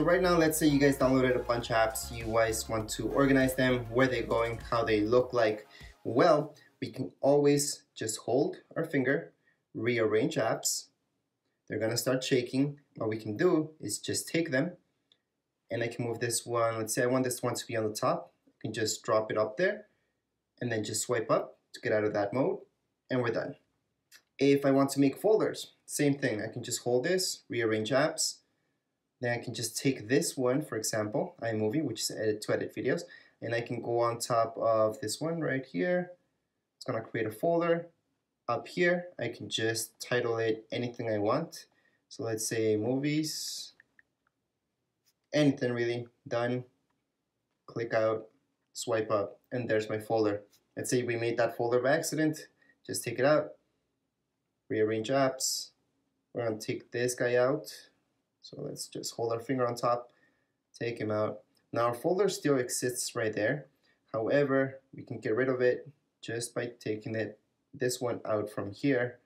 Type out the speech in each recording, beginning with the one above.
So right now, let's say you guys downloaded a bunch of apps, you guys want to organize them, where they're going, how they look like. Well, we can always just hold our finger, rearrange apps. They're gonna start shaking. What we can do is just take them and I can move this one. Let's say I want this one to be on the top. I can just drop it up there and then just swipe up to get out of that mode and we're done. If I want to make folders, same thing. I can just hold this, rearrange apps, then I can just take this one, for example, iMovie, which is edit to edit videos, and I can go on top of this one right here. It's gonna create a folder. Up here, I can just title it anything I want. So let's say movies, anything really, done, click out, swipe up, and there's my folder. Let's say we made that folder by accident, just take it out, rearrange apps, we're gonna take this guy out, so let's just hold our finger on top, take him out. Now our folder still exists right there. However, we can get rid of it just by taking it, this one out from here.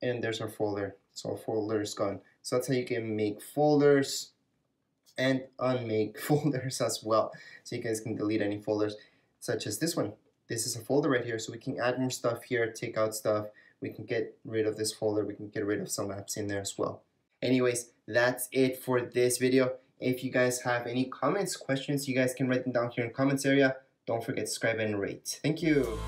And there's our folder. So our folder is gone. So that's how you can make folders and unmake folders as well. So you guys can delete any folders such as this one. This is a folder right here. So we can add more stuff here, take out stuff. We can get rid of this folder. We can get rid of some apps in there as well. Anyways, that's it for this video. If you guys have any comments, questions, you guys can write them down here in comments area. Don't forget to subscribe and rate. Thank you.